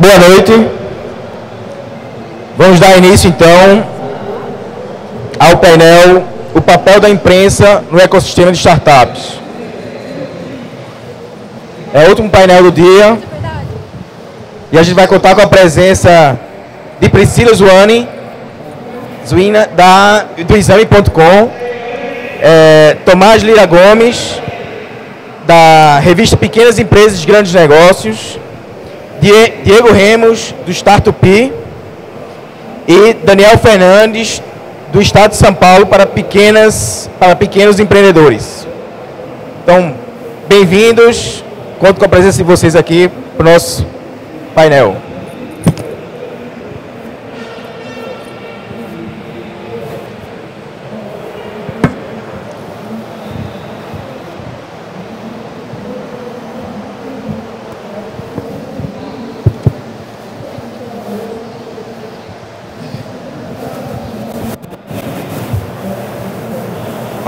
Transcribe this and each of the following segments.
Boa noite. Vamos dar início então ao painel O papel da imprensa no ecossistema de startups. É o último painel do dia. E a gente vai contar com a presença de Priscila Zuani, Zuina, da, do Exame.com, é, Tomás Lira Gomes, da revista Pequenas Empresas e Grandes Negócios, Diego Remos, do Startup, e Daniel Fernandes, do Estado de São Paulo, para, pequenas, para pequenos empreendedores. Então, bem-vindos, conto com a presença de vocês aqui para o nosso painel.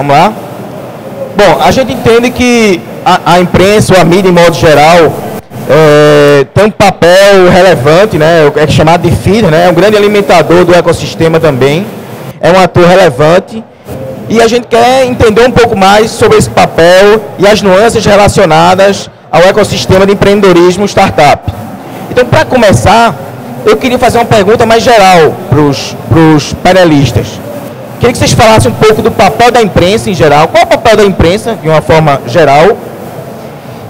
Vamos lá? Bom, a gente entende que a, a imprensa ou a mídia, em modo geral, é, tem um papel relevante, né? É chamado de feeder, né? É um grande alimentador do ecossistema também. É um ator relevante. E a gente quer entender um pouco mais sobre esse papel e as nuances relacionadas ao ecossistema de empreendedorismo startup. Então, para começar, eu queria fazer uma pergunta mais geral para os panelistas. Queria que vocês falassem um pouco do papel da imprensa em geral. Qual é o papel da imprensa, de uma forma geral?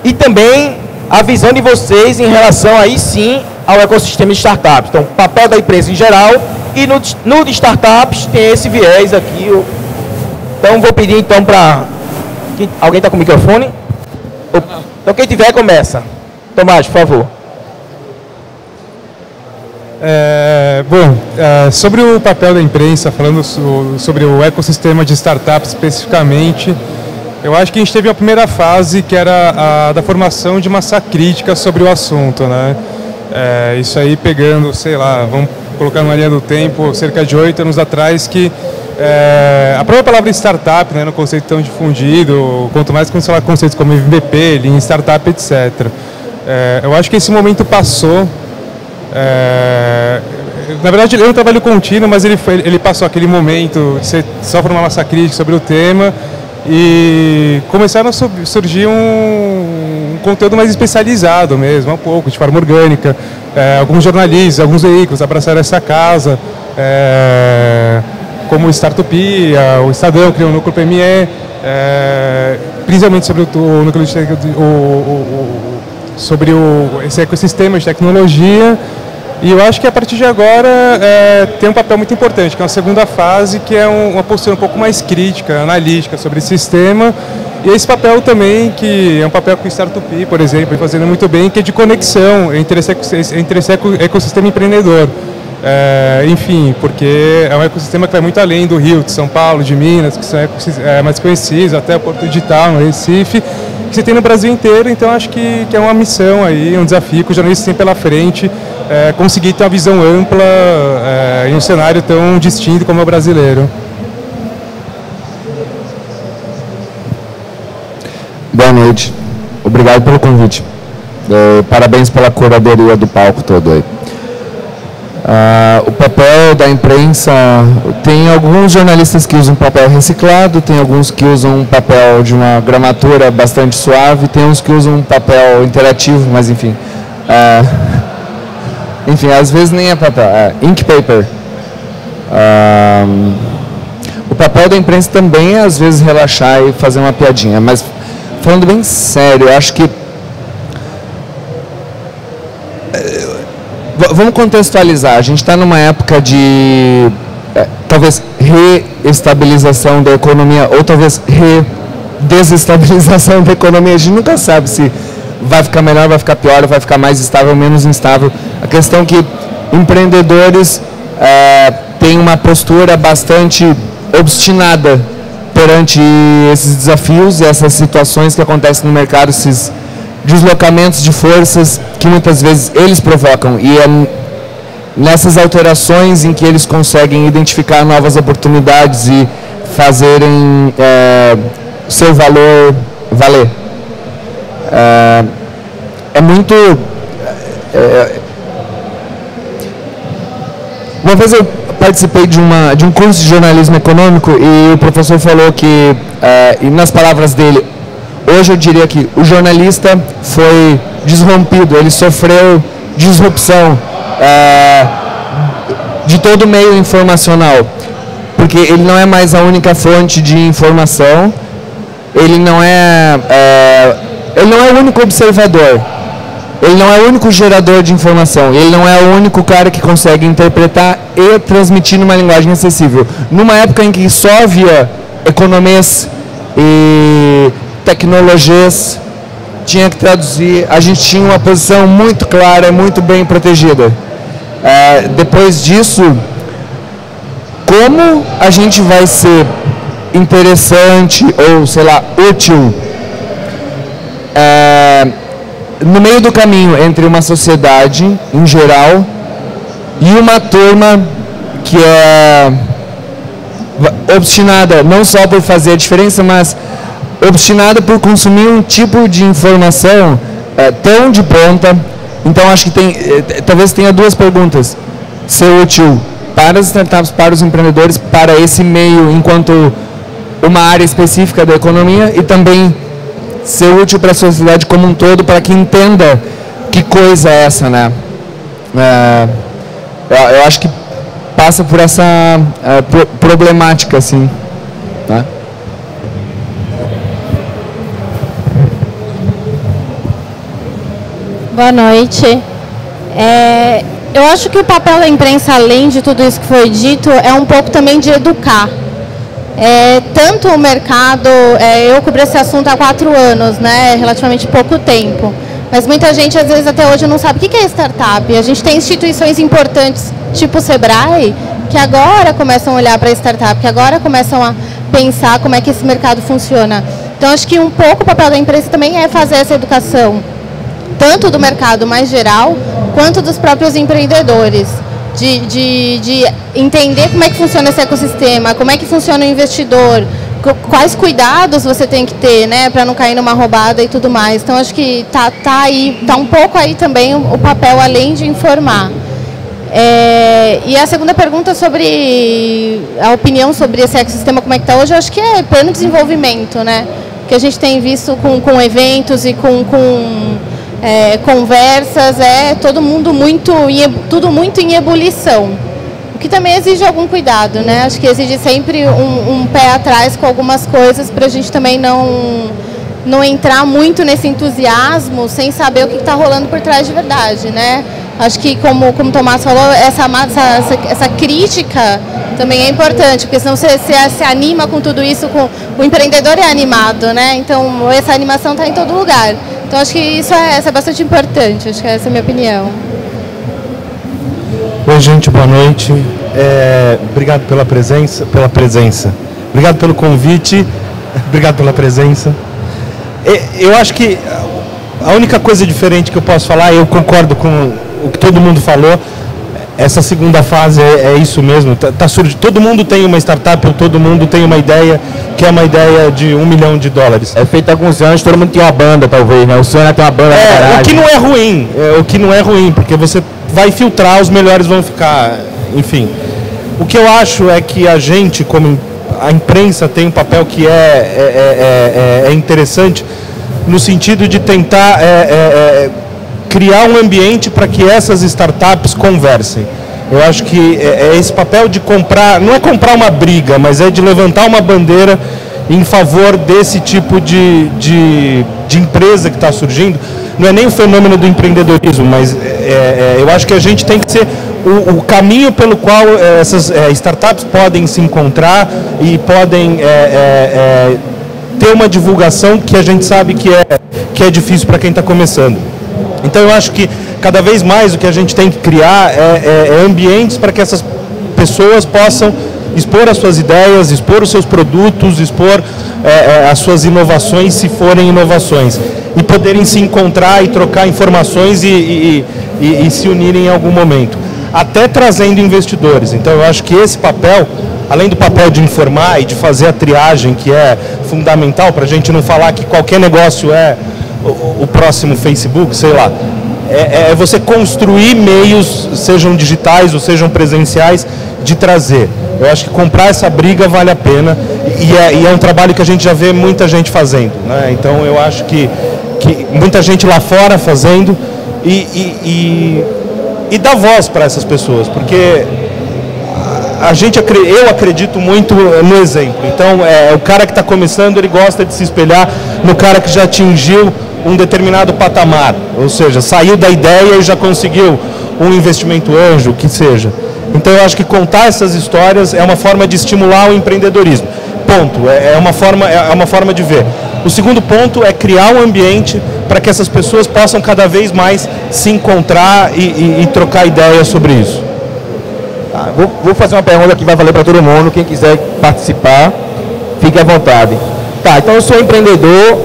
E também a visão de vocês em relação aí sim ao ecossistema de startups. Então, papel da imprensa em geral e no, no de startups tem esse viés aqui. Então, vou pedir então para... Alguém está com o microfone? Então, quem tiver, começa. Tomás, por favor. É, bom, é, sobre o papel da imprensa, falando sobre o ecossistema de startups especificamente, eu acho que a gente teve a primeira fase que era a da formação de massa crítica sobre o assunto, né? É, isso aí pegando, sei lá, vamos colocar numa linha do tempo, cerca de oito anos atrás, que é, a própria palavra startup, né, no conceito tão difundido, quanto mais quando se fala conceitos como MVP, Lean Startup, etc. É, eu acho que esse momento passou é, na verdade, ele é um trabalho contínuo, mas ele, foi, ele passou aquele momento de ser só uma massa crítica sobre o tema e começaram a surgir um, um conteúdo mais especializado mesmo, um pouco, de forma orgânica. É, alguns jornalistas, alguns veículos abraçaram essa casa, é, como o Startupia, o Estadão criou o Núcleo PME, é, principalmente sobre o, o núcleo de, o, o, sobre o, esse ecossistema de tecnologia e eu acho que a partir de agora é, tem um papel muito importante, que é uma segunda fase, que é um, uma postura um pouco mais crítica, analítica sobre o sistema. E esse papel também, que é um papel que o Startup, por exemplo, vem fazendo muito bem, que é de conexão entre esse, entre esse ecossistema empreendedor. É, enfim, porque é um ecossistema que vai muito além do Rio, de São Paulo, de Minas, que são é, mais conhecidos, até Porto Digital, no Recife, que você tem no Brasil inteiro, então acho que, que é uma missão aí, um desafio que o jornalista tem pela frente é, conseguir ter uma visão ampla é, em um cenário tão distinto como é o brasileiro. Boa noite. Obrigado pelo convite. É, parabéns pela curadoria do palco todo aí. Ah, o papel da imprensa, tem alguns jornalistas que usam papel reciclado, tem alguns que usam papel de uma gramatura bastante suave, tem uns que usam papel interativo, mas enfim. Ah, enfim, às vezes nem é papel, é ink paper. Um, o papel da imprensa também é às vezes relaxar e fazer uma piadinha, mas falando bem sério, eu acho que eh, vamos contextualizar. A gente está numa época de é, talvez reestabilização da economia ou talvez redesestabilização da economia. A gente nunca sabe se vai ficar melhor, vai ficar pior, vai ficar mais estável, menos instável. A questão é que empreendedores é, têm uma postura bastante obstinada perante esses desafios e essas situações que acontecem no mercado, esses deslocamentos de forças que muitas vezes eles provocam. E é nessas alterações em que eles conseguem identificar novas oportunidades e fazerem é, seu valor valer. É, é muito. É, Uma vez eu participei de, uma, de um curso de jornalismo econômico e o professor falou que, é, nas palavras dele, hoje eu diria que o jornalista foi disrompido, ele sofreu disrupção é, de todo o meio informacional, porque ele não é mais a única fonte de informação, ele não é, é ele não é o único observador, ele não é o único gerador de informação, ele não é o único cara que consegue interpretar e transmitir numa linguagem acessível. Numa época em que só havia economias e tecnologias, tinha que traduzir, a gente tinha uma posição muito clara, muito bem protegida. É, depois disso, como a gente vai ser interessante ou, sei lá, útil é, no meio do caminho entre uma sociedade em geral e uma turma que é obstinada não só por fazer a diferença, mas obstinada por consumir um tipo de informação é, tão de ponta. Então acho que tem, é, talvez tenha duas perguntas: ser útil para as startups, para os empreendedores, para esse meio enquanto uma área específica da economia e também ser útil para a sociedade como um todo, para que entenda que coisa é essa, né? É, eu, eu, acho que passa por essa pro, problemática, assim, né? Boa noite. É, eu acho que o papel da imprensa, além de tudo isso que foi dito, é um pouco também de educar. É, tanto o mercado, é, eu cobri esse assunto há quatro anos, né, relativamente pouco tempo, mas muita gente às vezes até hoje não sabe o que é startup. A gente tem instituições importantes, tipo o Sebrae, que agora começam a olhar para startup, que agora começam a pensar como é que esse mercado funciona. Então acho que um pouco o papel da empresa também é fazer essa educação, tanto do mercado mais geral, quanto dos próprios empreendedores de, de, de entender como é que funciona esse ecossistema, como é que funciona o investidor, quais cuidados você tem que ter, né, para não cair numa roubada e tudo mais. Então acho que tá, tá aí, tá um pouco aí também o, papel além de informar. É, e a segunda pergunta sobre a opinião sobre esse ecossistema, como é que está hoje, eu acho que é pleno desenvolvimento, né? Que a gente tem visto com, com eventos e com, com é, conversas, é todo mundo muito, tudo muito em ebulição. O que também exige algum cuidado, né? Acho que exige sempre um, um pé atrás com algumas coisas para a gente também não, não entrar muito nesse entusiasmo sem saber o que está rolando por trás de verdade, né? Acho que, como, como o Tomás falou, essa, essa, essa crítica também é importante, porque senão você, se anima com tudo isso, com, o empreendedor é animado, né? Então, essa animação está em todo lugar. Então acho que isso é, isso é bastante importante, acho que essa é a minha opinião. Oi gente, boa noite. É, obrigado pela presença, pela presença. Obrigado pelo convite. Obrigado pela presença. Eu acho que a única coisa diferente que eu posso falar, eu concordo com o que todo mundo falou, essa segunda fase é, é isso mesmo. Tá, tá surgindo, todo mundo tem uma startup, todo mundo tem uma ideia que é uma ideia de um milhão de dólares. É feito há alguns anos, todo mundo tem uma banda, talvez, né? O é ter uma banda é, O que não é ruim, é, o que não é ruim, porque você vai filtrar, os melhores vão ficar, enfim. O que eu acho é que a gente, como a imprensa, tem um papel que é, é, é, é, é interessante no sentido de tentar criar um ambiente para que essas startups conversem. Eu acho que é, é esse papel de comprar, não é comprar uma briga, mas é de levantar uma bandeira em favor desse tipo de, de, de empresa que está surgindo. Não é nem o fenômeno do empreendedorismo, mas é, é, eu acho que a gente tem que ser o, o caminho pelo qual é, essas é, startups podem se encontrar e podem é, ter uma divulgação que a gente sabe que é, que é difícil para quem está começando. Então eu acho que cada vez mais o que a gente tem que criar é, é, é ambientes para que essas pessoas possam expor as suas ideias, expor os seus produtos, expor é, é, as suas inovações, se forem inovações, e poderem se encontrar e trocar informações e, e, e, e se unirem em algum momento, até trazendo investidores. Então eu acho que esse papel, além do papel de informar e de fazer a triagem, que é fundamental para a gente não falar que qualquer negócio é o, próximo Facebook, sei lá. é, é você construir meios, sejam digitais ou sejam presenciais, de trazer. Eu acho que comprar essa briga vale a pena e é, e é um trabalho que a gente já vê muita gente fazendo. Né? Então eu acho que, que muita gente lá fora fazendo e, e, e, e dá voz para essas pessoas, porque a gente eu acredito muito no exemplo. Então, é, o cara que está começando, ele gosta de se espelhar no cara que já atingiu um determinado patamar, ou seja, saiu da ideia e já conseguiu um investimento anjo, que seja. Então, eu acho que contar essas histórias é uma forma de estimular o empreendedorismo. Ponto. É, é uma forma, é uma forma de ver. O segundo ponto é criar um ambiente para que essas pessoas possam cada vez mais se encontrar e, e, e trocar ideias sobre isso. Tá, vou, vou, fazer uma pergunta que vai valer para todo mundo. Quem quiser participar, fique à vontade. Tá, então eu sou empreendedor,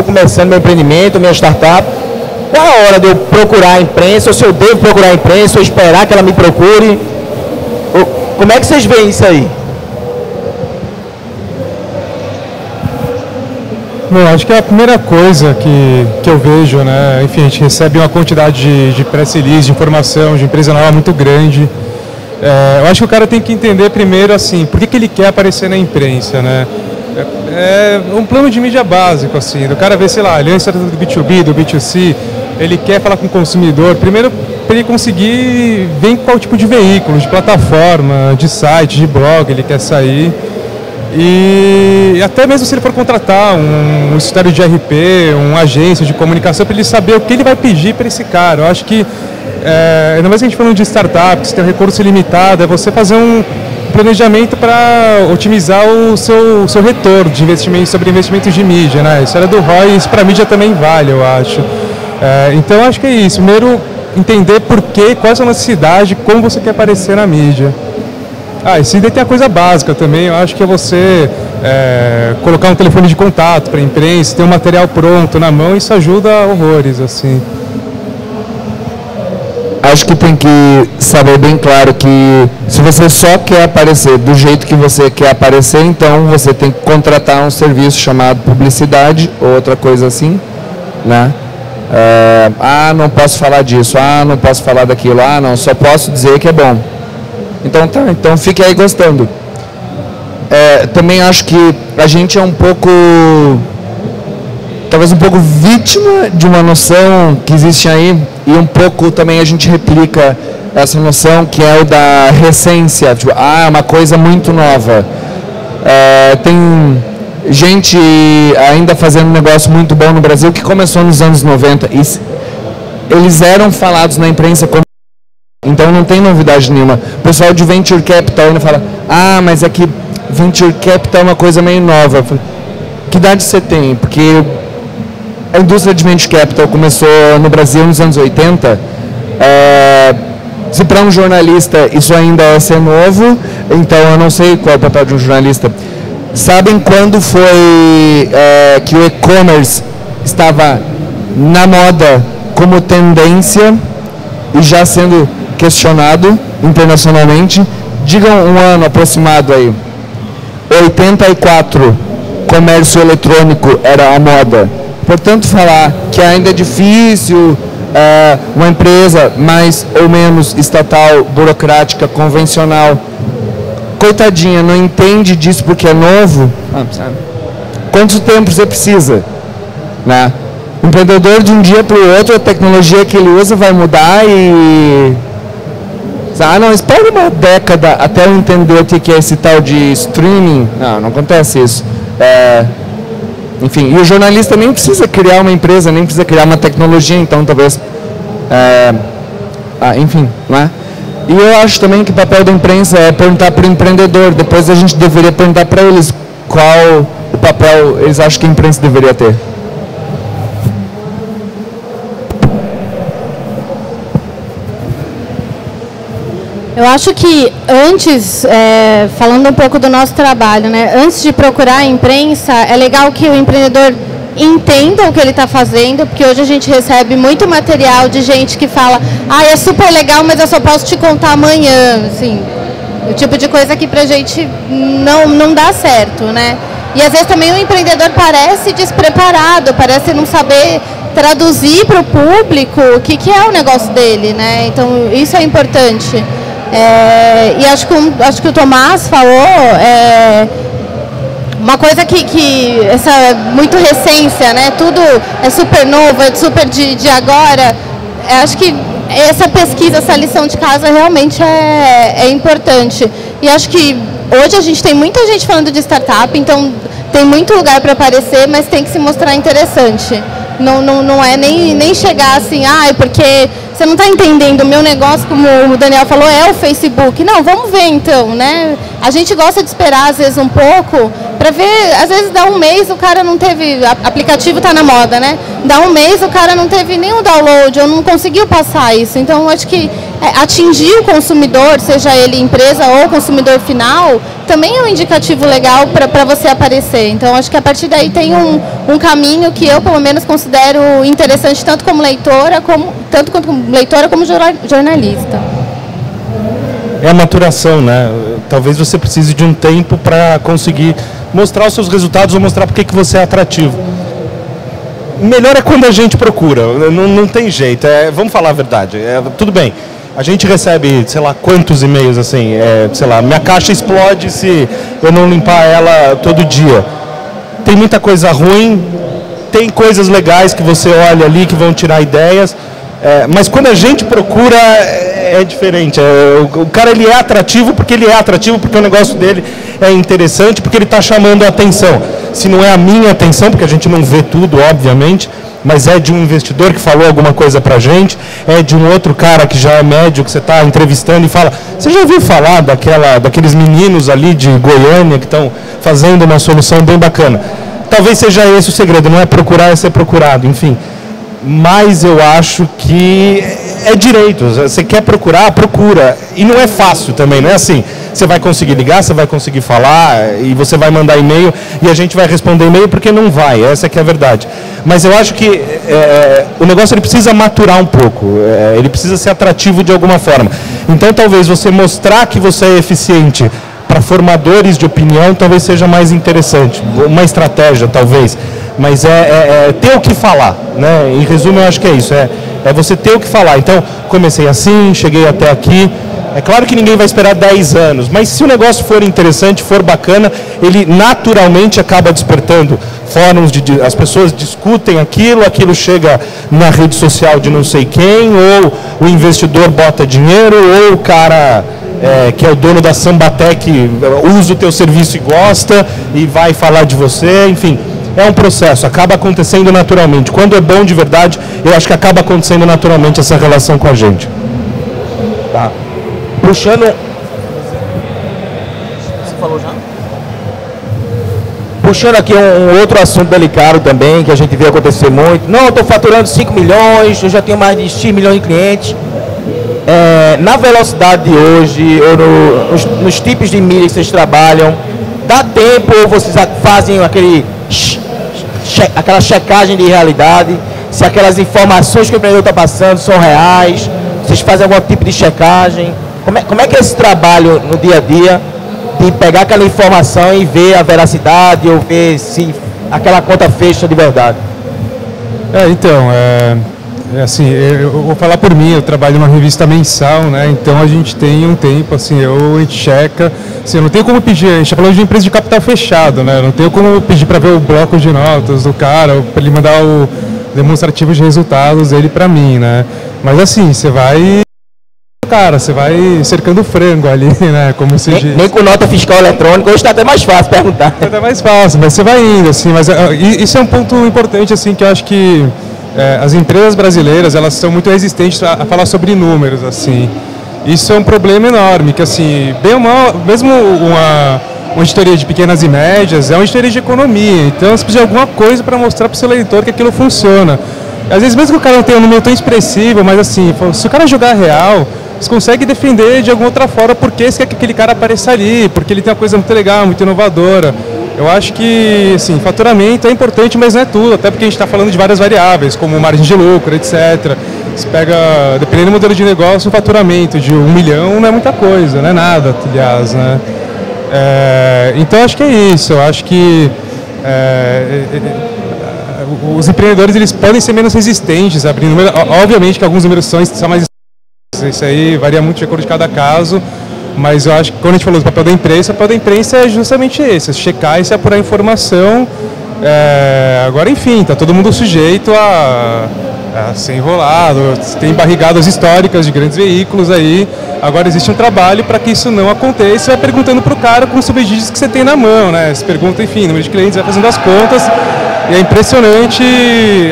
estou começando meu empreendimento, minha startup. Qual a hora de eu procurar a imprensa, ou se eu devo procurar a imprensa, ou esperar que ela me procure? Como é que vocês veem isso aí? Bom, acho que é a primeira coisa que, que eu vejo, né? Enfim, a gente recebe uma quantidade de, de press release, de informação, de empresa nova muito grande. É, eu acho que o cara tem que entender primeiro, assim, por que, que ele quer aparecer na imprensa, né? É, é um plano de mídia básico, assim, do cara ver, sei lá, aliança do B2B, do B2C, ele quer falar com o consumidor, primeiro para ele conseguir ver qual tipo de veículo, de plataforma, de site, de blog ele quer sair. E até mesmo se ele for contratar um, um escritório de RP, uma agência de comunicação, para ele saber o que ele vai pedir para esse cara. Eu acho que, é, ainda mais que a gente falando de startup, que você tem um recurso ilimitado, é você fazer um planejamento para otimizar o seu, seu retorno de investimento sobre investimentos de mídia. Né? Isso era do ROI, isso para mídia também vale, eu acho. É, então, acho que é isso. Primeiro, entender por quê, qual é a sua necessidade, como você quer aparecer na mídia. Ah, e se tem a coisa básica também, eu acho que é você é, colocar um telefone de contato para a imprensa, ter um material pronto na mão, isso ajuda horrores, assim. Acho que tem que saber bem claro que se você só quer aparecer do jeito que você quer aparecer, então você tem que contratar um serviço chamado publicidade ou outra coisa assim, né? É, ah, não posso falar disso, ah, não posso falar daquilo, ah, não, só posso dizer que é bom. Então tá, então fique aí gostando. É, também acho que a gente é um pouco, talvez um pouco vítima de uma noção que existe aí e um pouco também a gente replica essa noção que é o da recência, tipo, ah, é uma coisa muito nova. É, tem gente ainda fazendo um negócio muito bom no Brasil que começou nos anos 90 e eles eram falados na imprensa como então não tem novidade nenhuma. O pessoal de Venture Capital ainda fala, ah, mas é que Venture Capital é uma coisa meio nova. Que idade você tem? Porque a indústria de Venture Capital começou no Brasil nos anos 80. É, se para um jornalista isso ainda é ser novo, então eu não sei qual é o papel de um jornalista. Sabem quando foi é, que o e-commerce estava na moda como tendência e já sendo questionado internacionalmente. Digam um ano aproximado aí. 84, comércio eletrônico era a moda. Portanto, falar que ainda é difícil é, uma empresa mais ou menos estatal, burocrática, convencional, coitadinha, não entende disso porque é novo, ah, quanto tempo você precisa? Né? O empreendedor de um dia para o outro, a tecnologia que ele usa vai mudar e ah, não, espere uma década até eu entender o que é esse tal de streaming. Não, não acontece isso. É, enfim, e o jornalista nem precisa criar uma empresa, nem precisa criar uma tecnologia, então talvez. É, ah, enfim, não é? E eu acho também que o papel da imprensa é perguntar para o empreendedor, depois a gente deveria perguntar para eles qual o papel eles acham que a imprensa deveria ter. Eu acho que antes, é, falando um pouco do nosso trabalho, né, antes de procurar a imprensa, é legal que o empreendedor entenda o que ele está fazendo, porque hoje a gente recebe muito material de gente que fala, ah, é super legal, mas eu só posso te contar amanhã, assim, o tipo de coisa que para a gente não, não dá certo, né? E às vezes também o empreendedor parece despreparado, parece não saber traduzir para o público o que, que é o negócio dele, né? Então isso é importante. É, e acho que, acho que o Tomás falou é, uma coisa que, que essa é muito recência, né? Tudo é super novo, é super de, de agora. É, acho que essa pesquisa, essa lição de casa realmente é, é importante. E acho que hoje a gente tem muita gente falando de startup, então tem muito lugar para aparecer, mas tem que se mostrar interessante. Não, não, não é nem, nem chegar assim, ah, porque você não está entendendo, o meu negócio, como o Daniel falou, é o Facebook. Não, vamos ver então, né? A gente gosta de esperar às vezes um pouco para ver, às vezes dá um mês o cara não teve, aplicativo está na moda, né? Dá um mês o cara não teve nenhum download ou não conseguiu passar isso. Então acho que atingir o consumidor, seja ele empresa ou consumidor final, também é um indicativo legal para você aparecer. Então acho que a partir daí tem um, um caminho que eu pelo menos considero interessante tanto como leitora, como, tanto como leitora como jornalista. É a maturação, né? Talvez você precise de um tempo para conseguir mostrar os seus resultados ou mostrar porque que você é atrativo. Melhor é quando a gente procura, não, não tem jeito, é, vamos falar a verdade. É, tudo bem, a gente recebe, sei lá, quantos e-mails assim, é, sei lá, minha caixa explode se eu não limpar ela todo dia. Tem muita coisa ruim, tem coisas legais que você olha ali que vão tirar ideias, é, mas quando a gente procura é, é diferente. É, o, o, cara ele é atrativo porque ele é atrativo porque o negócio dele é interessante, porque ele está chamando a atenção. Se não é a minha atenção, porque a gente não vê tudo, obviamente, mas é de um investidor que falou alguma coisa para gente, é de um outro cara que já é médio, que você está entrevistando e fala, você já ouviu falar daquela, daqueles meninos ali de Goiânia que estão fazendo uma solução bem bacana? Talvez seja esse o segredo, não é procurar, é ser procurado, enfim. Mas eu acho que é direito. Você quer procurar, procura. E não é fácil também, não é assim. Você vai conseguir ligar, você vai conseguir falar e você vai mandar e-mail e a gente vai responder e-mail porque não vai. Essa que é a verdade. Mas eu acho que é, o negócio ele precisa maturar um pouco. É, ele precisa ser atrativo de alguma forma. Então talvez você mostrar que você é eficiente para formadores de opinião talvez seja mais interessante. Uma estratégia, talvez. Mas é, é, é ter o que falar. Né? Em resumo, eu acho que é isso. É, é você ter o que falar. Então, comecei assim, cheguei até aqui. É claro que ninguém vai esperar 10 anos, mas se o negócio for interessante, for bacana, ele naturalmente acaba despertando fóruns, de, as pessoas discutem aquilo, aquilo chega na rede social de não sei quem, ou o investidor bota dinheiro, ou o cara é, que é o dono da Sambatec usa o teu serviço e gosta e vai falar de você, enfim é um processo, acaba acontecendo naturalmente. Quando é bom de verdade, eu acho que acaba acontecendo naturalmente essa relação com a gente. Tá. Puxando. Você falou já? Puxando aqui um, um, outro assunto delicado também, que a gente vê acontecer muito. Não, eu estou faturando 5 milhões, eu já tenho mais de X milhões de clientes. É, na velocidade de hoje, ou no, nos, nos tipos de mídia que vocês trabalham, dá tempo ou vocês fazem aquele che aquela checagem de realidade, se aquelas informações que o empreendedor está passando são reais, vocês fazem algum tipo de checagem. Como é, como é que é esse trabalho no dia a dia de pegar aquela informação e ver a veracidade ou ver se aquela conta fecha de verdade? É, então, é, assim, eu vou falar por mim, eu trabalho numa revista mensal, né? Então a gente tem um tempo, assim, eu, a gente checa, assim, eu não tenho como pedir, a gente está falando de empresa de capital fechado, né? Eu não tenho como pedir para ver o bloco de notas do cara, para ele mandar o demonstrativo de resultados dele para mim, né? Mas assim, você vai cara, você vai cercando frango ali, né? Como se nem, diz. nem com nota fiscal eletrônica, hoje está até mais fácil perguntar. Está até mais fácil, mas você vai indo, assim, mas uh, isso é um ponto importante, assim, que eu acho que é, as empresas brasileiras elas são muito resistentes a, a, falar sobre números assim. Isso é um problema enorme que assim bem ou mal mesmo uma uma editoria de pequenas e médias é uma editoria de economia. Então você precisa de alguma coisa para mostrar para o seu leitor que aquilo funciona. Às vezes mesmo que o cara não tenha um número tão expressivo mas assim se o cara jogar real você consegue defender de alguma outra forma porque que aquele cara apareça ali porque ele tem uma coisa muito legal muito inovadora eu acho que, assim, faturamento é importante, mas não é tudo, até porque a gente está falando de várias variáveis, como margem de lucro, etc. Você pega, dependendo do modelo de negócio, o faturamento de um milhão não é muita coisa, não é nada, aliás, né? É, então acho que é isso. Eu acho que é, é, é os empreendedores eles podem ser menos resistentes a abrir números. Obviamente que alguns números são, mais isso aí varia muito de acordo de cada caso, mas eu acho que quando a gente falou do papel da imprensa, o papel da imprensa é justamente esse, é checar e se apurar informação. É, agora, enfim, está todo mundo sujeito a, a ser enrolado, tem barrigadas históricas de grandes veículos aí. Agora existe um trabalho para que isso não aconteça. Você vai perguntando para o cara com os subsídios que você tem na mão, né? Você pergunta, enfim, número de clientes, vai fazendo as contas e é impressionante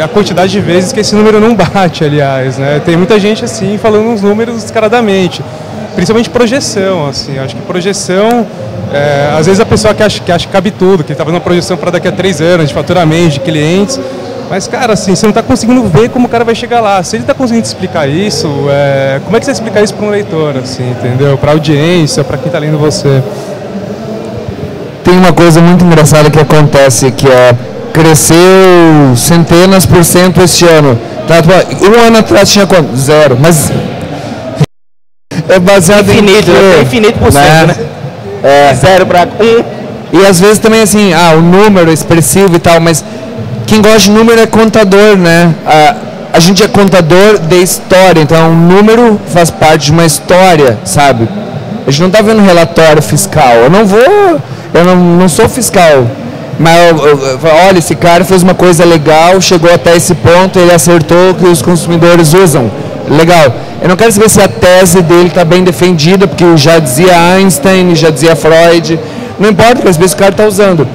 a quantidade de vezes que esse número não bate, aliás. Né? Tem muita gente assim falando uns números descaradamente. Principalmente projeção, assim. Acho que projeção. É, às vezes a pessoa que acha que, acha que cabe tudo, que está fazendo uma projeção para daqui a três anos de faturamento, de clientes. Mas, cara, assim, você não está conseguindo ver como o cara vai chegar lá. Se ele está conseguindo explicar isso, é, como é que você explicar isso para um leitor, assim, entendeu? Para audiência, para quem está lendo você. Tem uma coisa muito engraçada que acontece, que é cresceu centenas por cento este ano. Tá, um ano atrás tinha quanto? Zero. Mas é baseado infinito, em que, é infinito por cento, né? né? É. Zero para um. E às vezes também assim, ah, o número é expressivo e tal, mas quem gosta de número é contador, né? A, a gente é contador de história, então o número faz parte de uma história, sabe? A gente não está vendo relatório fiscal. Eu não vou, eu não, não sou fiscal. Mas olha, esse cara fez uma coisa legal, chegou até esse ponto, ele acertou que os consumidores usam. Legal. Eu não quero saber se a tese dele está bem defendida, porque já dizia Einstein, já dizia Freud. Não importa, porque às vezes o cara está usando.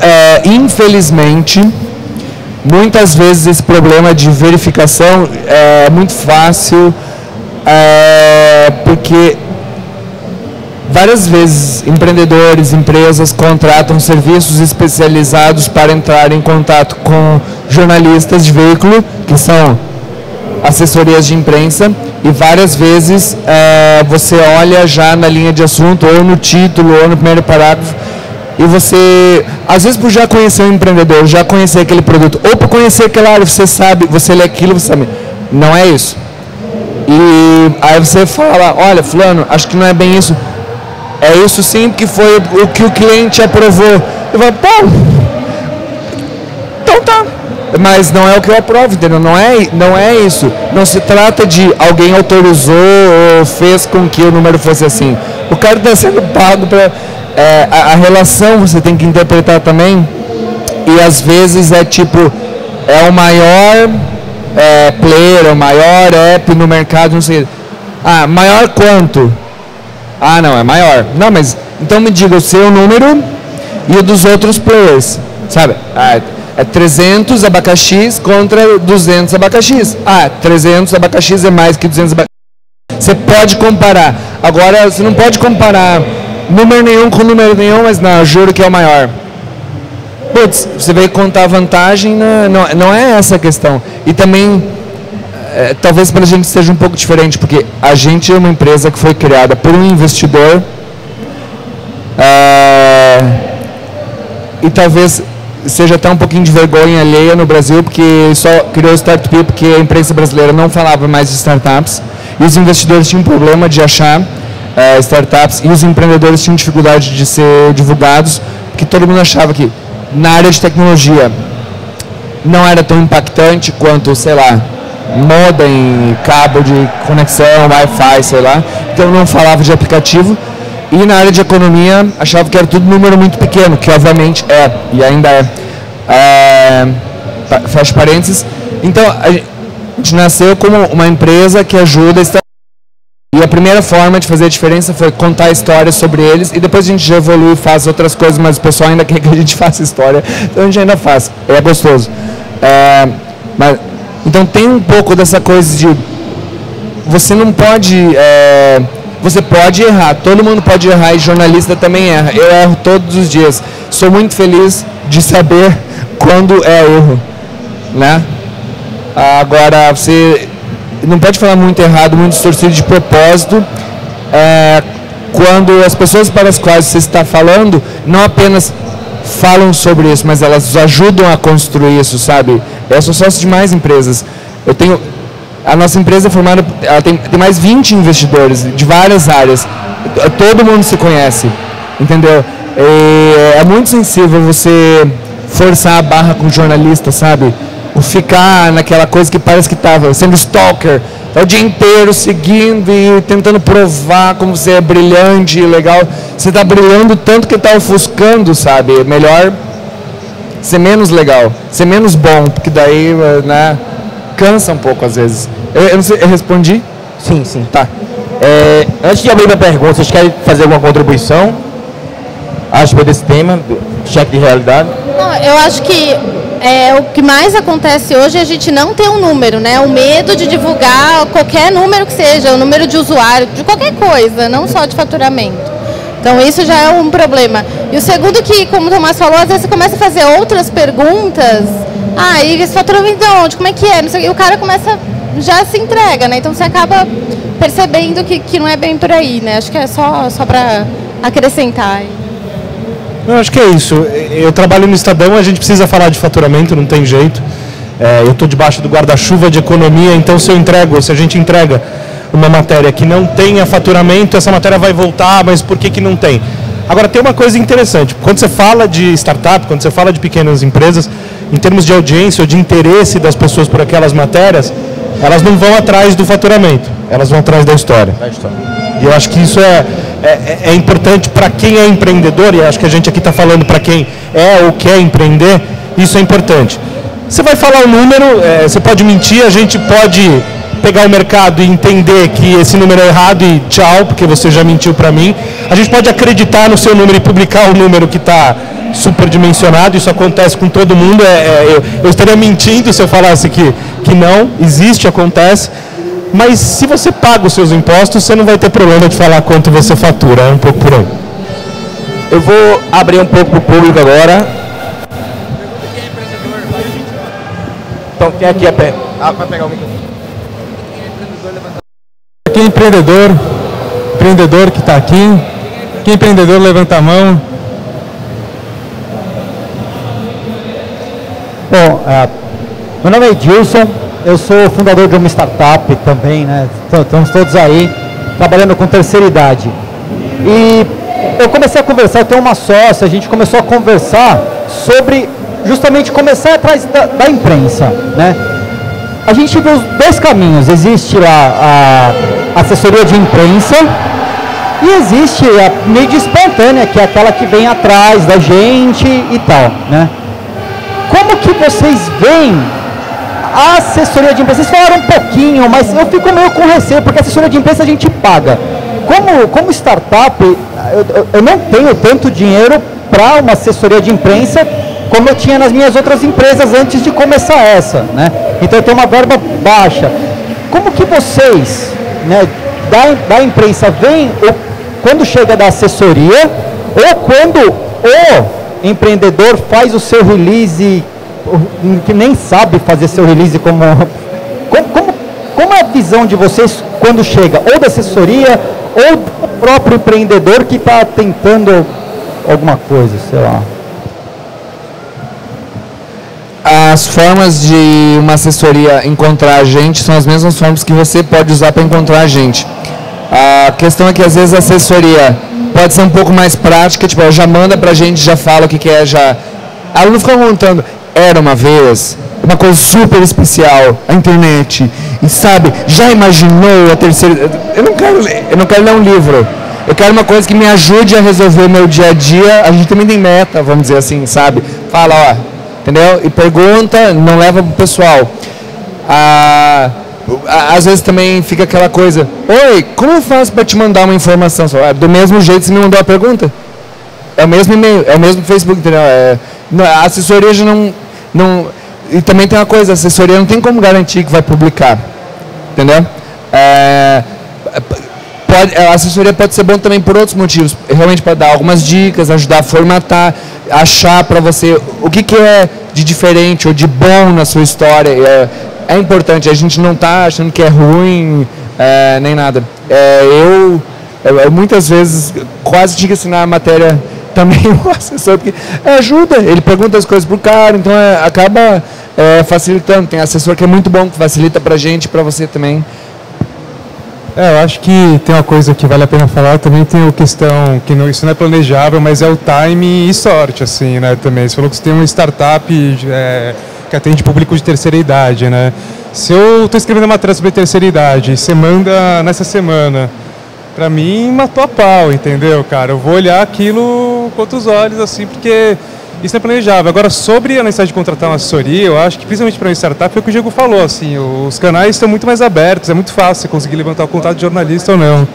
É, infelizmente, muitas vezes esse problema de verificação é muito fácil, é, porque Várias vezes, empreendedores, empresas contratam serviços especializados para entrar em contato com jornalistas de veículo, que são assessorias de imprensa, e várias vezes é, você olha já na linha de assunto, ou no título, ou no primeiro parágrafo, e você, às vezes por já conhecer o empreendedor, já conhecer aquele produto, ou por conhecer aquela área, você sabe, você lê aquilo, você sabe. Não é isso. E aí você fala, olha, fulano, acho que não é bem isso. É isso sim, que foi o que o cliente aprovou. Eu falo, pô, então tá. Mas não é o que eu aprovo, entendeu? Não é, não é isso. Não se trata de alguém autorizou ou fez com que o número fosse assim. O cara está sendo pago para. É, a, a relação você tem que interpretar também. E às vezes é tipo, é o maior é, player, o maior app no mercado, não sei. Ah, maior quanto? Ah, não, é maior. Não, mas então me diga o seu número e o dos outros players, sabe? Ah, é 300 abacaxis contra 200 abacaxis. Ah, 300 abacaxis é mais que 200 abacaxis. Você pode comparar. Agora, você não pode comparar número nenhum com número nenhum, mas não, juro que é o maior. Putz, você veio contar vantagem, não, não, não é essa a questão. E também é, talvez para a gente seja um pouco diferente, porque a gente é uma empresa que foi criada por um investidor é, e talvez seja até um pouquinho de vergonha alheia no Brasil, porque só criou Startup porque a imprensa brasileira não falava mais de startups e os investidores tinham problema de achar é, startups e os empreendedores tinham dificuldade de ser divulgados, porque todo mundo achava que na área de tecnologia não era tão impactante quanto, sei lá, modem, cabo de conexão, Wi-Fi, sei lá. Então não falava de aplicativo. E na área de economia achava que era tudo número muito pequeno, que obviamente é, e ainda é. é fecha parênteses. Então a gente nasceu como uma empresa que ajuda a e a primeira forma de fazer a diferença foi contar histórias sobre eles e depois a gente já evolui e faz outras coisas, mas o pessoal ainda quer que a gente faça história, então a gente ainda faz. É gostoso. É, mas então tem um pouco dessa coisa de você não pode. É, você pode errar, todo mundo pode errar e jornalista também erra. Eu erro todos os dias. Sou muito feliz de saber quando é erro. Né? Agora, você não pode falar muito errado, muito distorcido de propósito. É, quando as pessoas para as quais você está falando não apenas falam sobre isso, mas elas ajudam a construir isso, sabe? Eu sou sócio de mais empresas. Eu tenho a nossa empresa é formada, ela tem, tem mais 20 investidores de várias áreas. todo mundo se conhece, entendeu? E é muito sensível você forçar a barra com o jornalista, sabe? O ficar naquela coisa que parece que estava sendo stalker, tá o dia inteiro seguindo e tentando provar como você é brilhante e legal. Você está brilhando tanto que está ofuscando, sabe? Melhor ser menos legal, ser menos bom, porque daí, né, cansa um pouco às vezes. Eu, eu não sei, eu respondi? Sim, sim. Tá. É, antes de abrir minha pergunta, vocês querem fazer alguma contribuição a respeito desse tema, do cheque de realidade? Não, eu acho que é, o que mais acontece hoje é a gente não ter um número, né? O medo de divulgar qualquer número que seja, o número de usuário, de qualquer coisa, não só de faturamento. Então isso já é um problema. E o segundo que, como o Tomás falou, às vezes você começa a fazer outras perguntas. Ah, e esse faturamento de onde? Como é que é? E o cara começa, já se entrega, né? Então você acaba percebendo que, que não é bem por aí, né? Acho que é só, só para acrescentar. Eu acho que é isso. Eu trabalho no Estadão, a gente precisa falar de faturamento, não tem jeito. É, eu estou debaixo do guarda-chuva de economia, então se eu entrego, se a gente entrega uma matéria que não tenha faturamento, essa matéria vai voltar, mas por que, que não tem? Agora, tem uma coisa interessante. Quando você fala de startup, quando você fala de pequenas empresas, em termos de audiência ou de interesse das pessoas por aquelas matérias, elas não vão atrás do faturamento, elas vão atrás da história. Da história. E eu acho que isso é, é, é importante para quem é empreendedor, e acho que a gente aqui está falando para quem é ou quer empreender, isso é importante. Você vai falar o um número, é, você pode mentir, a gente pode pegar o mercado e entender que esse número é errado e tchau, porque você já mentiu para mim. A gente pode acreditar no seu número e publicar o número que está superdimensionado, isso acontece com todo mundo. É, é, eu, eu, estaria mentindo se eu falasse que, que não, existe, acontece. Mas se você paga os seus impostos, você não vai ter problema de falar quanto você fatura, é um pouco por aí. Eu vou abrir um pouco para o público agora. Então, quem aqui é pé? Ah, vai pegar o microfone. Quem é empreendedor? Empreendedor que está aqui? Quem é empreendedor, levanta a mão. Bom, é, meu nome é Edilson, eu sou fundador de uma startup também, né? Estamos todos aí trabalhando com terceira idade. E eu comecei a conversar, eu tenho uma sócia, a gente começou a conversar sobre justamente começar atrás da, da imprensa, né? A gente vê os dois caminhos, existe lá a assessoria de imprensa e existe a mídia espontânea, que é aquela que vem atrás da gente e tal, né? Como que vocês veem a assessoria de imprensa? Vocês falaram um pouquinho, mas eu fico meio com receio, porque a assessoria de imprensa a gente paga. Como, como startup, eu, eu não tenho tanto dinheiro para uma assessoria de imprensa como eu tinha nas minhas outras empresas antes de começar essa, né? Então eu tenho uma verba baixa. Como que vocês, né, da, da imprensa, veem quando chega da assessoria ou quando o empreendedor faz o seu release, que nem sabe fazer seu release como. Como, como, como é a visão de vocês quando chega, ou da assessoria, ou do próprio empreendedor que está tentando alguma coisa, sei lá? As formas de uma assessoria encontrar a gente são as mesmas formas que você pode usar para encontrar a gente. A questão é que às vezes a assessoria pode ser um pouco mais prática, tipo, ela já manda pra gente, já fala o que, que é, já. Ela não fica contando, era uma vez, uma coisa super especial, a internet, e sabe, já imaginou a terceira. Eu não quero ler, eu não quero ler um livro. Eu quero uma coisa que me ajude a resolver meu dia a dia. A gente também tem meta, vamos dizer assim, sabe? Fala, ó, entendeu? E pergunta, não leva pro pessoal. Ah, às vezes também fica aquela coisa, oi, como eu faço para te mandar uma informação? É do mesmo jeito que você me mandou a pergunta. É o mesmo e-mail, é o mesmo Facebook, entendeu? É, a assessoria já não, não. E também tem uma coisa, a assessoria não tem como garantir que vai publicar. Entendeu? É, pode, a assessoria pode ser bom também por outros motivos. Realmente para dar algumas dicas, ajudar a formatar, achar para você o que, que é de diferente ou de bom na sua história. É, é importante, a gente não está achando que é ruim é, nem nada. É, eu, eu, muitas vezes quase tinha que assinar a matéria também o assessor, porque ajuda, ele pergunta as coisas para o cara, então é, acaba é, facilitando. Tem assessor que é muito bom, que facilita para a gente para você também. É, eu acho que tem uma coisa que vale a pena falar, também tem a questão que não, isso não é planejável, mas é o timing e sorte, assim, né, também. Você falou que você tem uma startup é, que atende público de terceira idade, né? Se eu estou escrevendo uma matéria sobre terceira idade você manda nessa semana, para mim matou a pau, entendeu, cara? Eu vou olhar aquilo com outros olhos, assim, porque isso é planejável. Agora, sobre a necessidade de contratar uma assessoria, eu acho que principalmente para uma startup é o que o Diego falou, assim, os canais estão muito mais abertos, é muito fácil conseguir levantar o contato de jornalista ou não.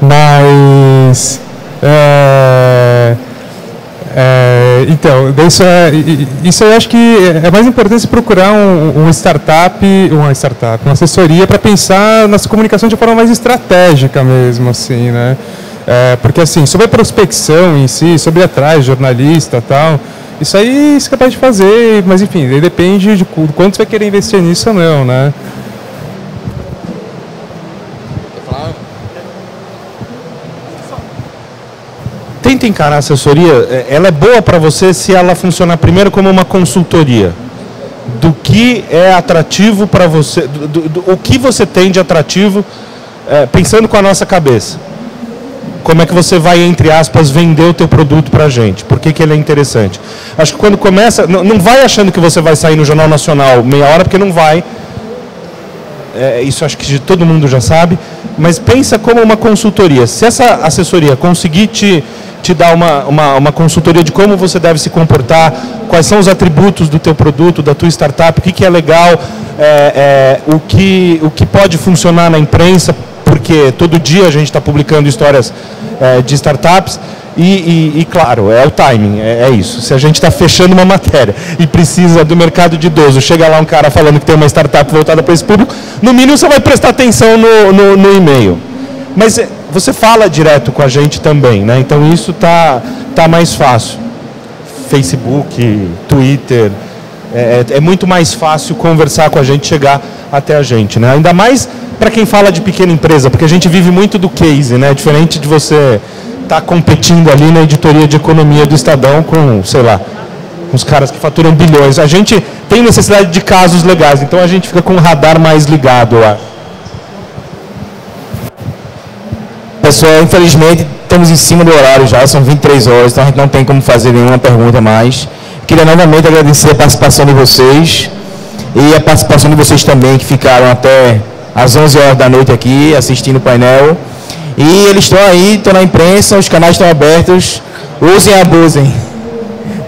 Mas. É, é, então, isso, é, isso eu acho que é mais importante procurar um, um startup, uma startup, uma assessoria para pensar na sua comunicação de forma mais estratégica mesmo, assim, né? É, porque assim, sobre a prospecção em si, sobre atrás, jornalista tal, isso aí você é capaz de fazer, mas enfim, depende de quanto você vai querer investir nisso ou não, né? Tenta encarar a assessoria, é, ela é boa para você se ela funcionar primeiro como uma consultoria do que é atrativo para você, do, do, do, o que você tem de atrativo, é, pensando com a nossa cabeça como é que você vai, entre aspas, vender o teu produto para a gente. Por que, que ele é interessante? Acho que quando começa, não, não vai achando que você vai sair no Jornal Nacional meia hora, porque não vai. É, isso acho que todo mundo já sabe. Mas pensa como uma consultoria. Se essa assessoria conseguir te, te dar uma, uma, uma consultoria de como você deve se comportar, quais são os atributos do teu produto, da tua startup, o que, que é legal, é, é, o, que, o que pode funcionar na imprensa, porque todo dia a gente está publicando histórias é, de startups e, e, e, claro, é o timing, é, é isso. Se a gente está fechando uma matéria e precisa do mercado de idoso, chega lá um cara falando que tem uma startup voltada para esse público, no mínimo você vai prestar atenção no, no, no e-mail. Mas é, você fala direto com a gente também, né? Então isso tá, tá mais fácil. Facebook, Twitter, é, é, é muito mais fácil conversar com a gente, chegar até a gente, né? Ainda mais para quem fala de pequena empresa, porque a gente vive muito do case, né? Diferente de você estar tá competindo ali na editoria de economia do Estadão com, sei lá, os caras que faturam bilhões. A gente tem necessidade de casos legais, então a gente fica com o radar mais ligado lá. Pessoal, infelizmente estamos em cima do horário já, são 23 horas, então a gente não tem como fazer nenhuma pergunta mais. Queria novamente agradecer a participação de vocês e a participação de vocês também que ficaram até às 11 horas da noite aqui, assistindo o painel. E eles estão aí, estão na imprensa, os canais estão abertos. Usem e abusem.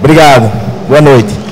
Obrigado. Boa noite.